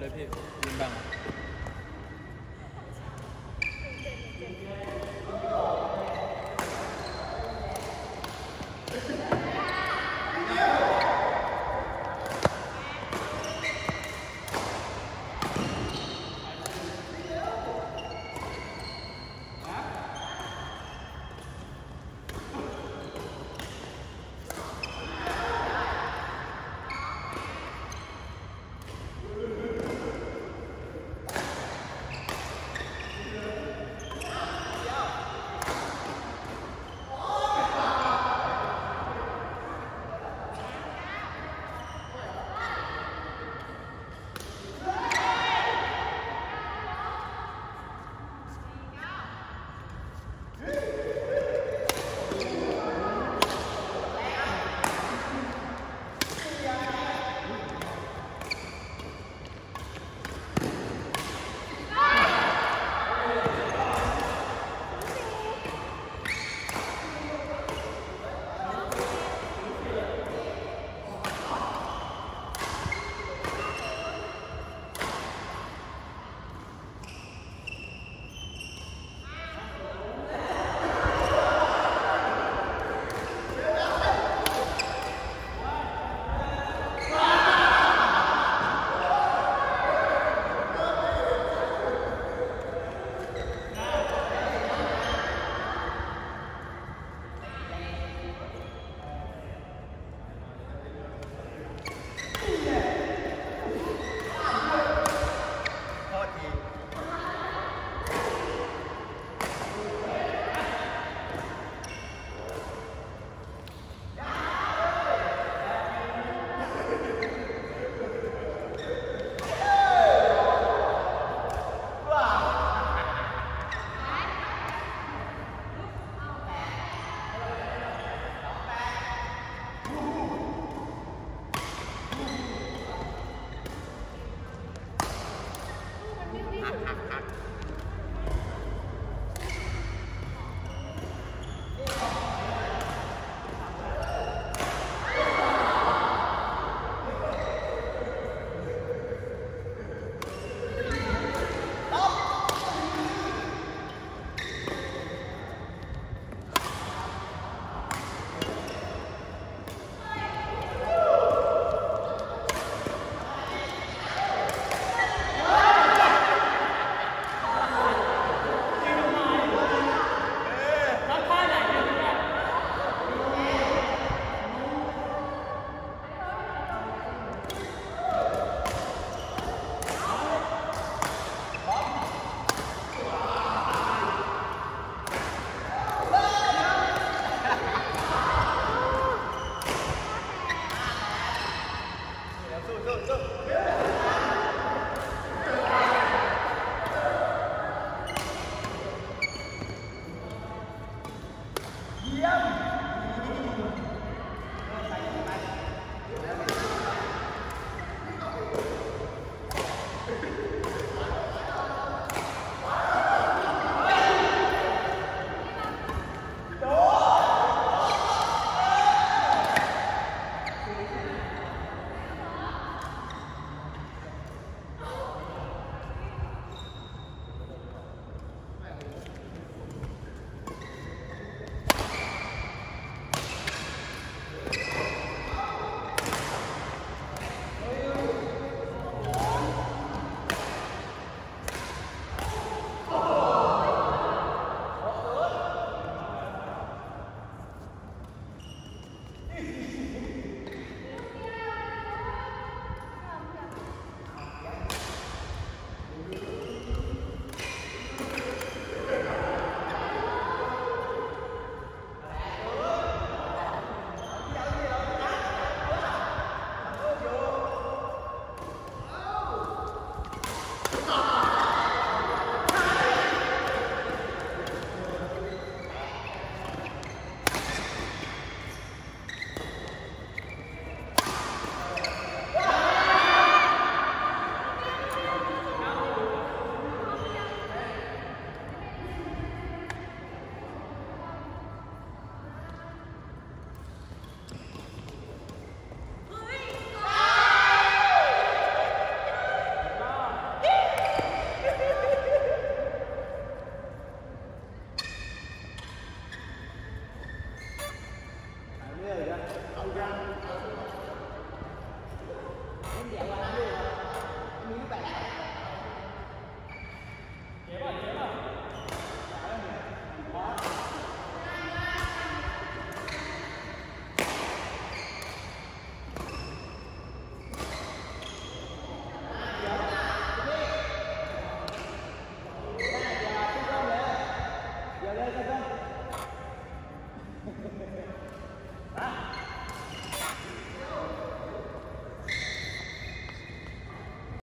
เลยพี่ยืนบัง